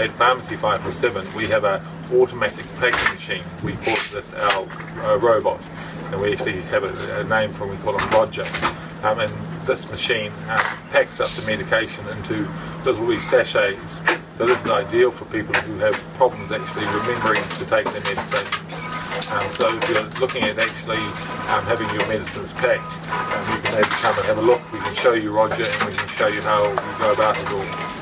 at Pharmacy 547 we have an automatic packing machine. We call this our uh, robot, and we actually have a, a, name for him. We call him Roger. Um, and this machine uh, packs up the medication into little wee sachets. So this is ideal for people who have problems actually remembering to take their medications. Um, so if you're looking at actually um, having your medicines packed, um, you can have come and have a look. We can show you Roger and we can show you how you go about it all.